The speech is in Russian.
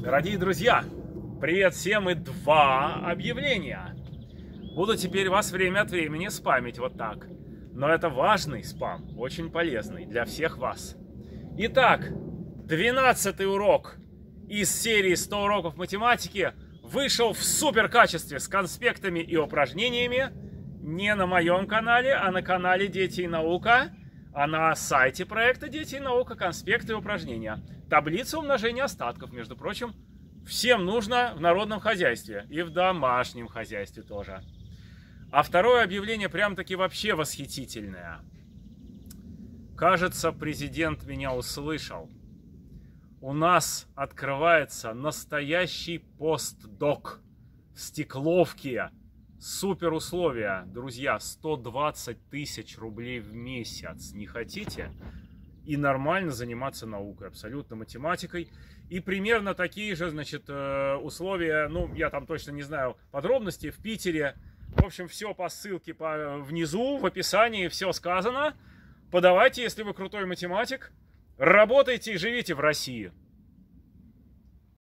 Дорогие друзья, привет всем и два объявления. Буду теперь вас время от времени спамить вот так. Но это важный спам, очень полезный для всех вас. Итак, 12 урок из серии 100 уроков математики вышел в супер качестве с конспектами и упражнениями не на моем канале, а на канале Дети и наука, а на сайте проекта Дети и наука конспекты и упражнения. Таблица умножения остатков, между прочим, всем нужно в народном хозяйстве и в домашнем хозяйстве тоже. А второе объявление прям-таки вообще восхитительное. Кажется, президент меня услышал. У нас открывается настоящий постдок в Стекловке. Супер условия, друзья, 120 тысяч рублей в месяц. Не хотите? И нормально заниматься наукой, абсолютно математикой. И примерно такие же, значит, э, условия, ну, я там точно не знаю подробности, в Питере. В общем, все по ссылке по, внизу, в описании, все сказано. Подавайте, если вы крутой математик. Работайте и живите в России.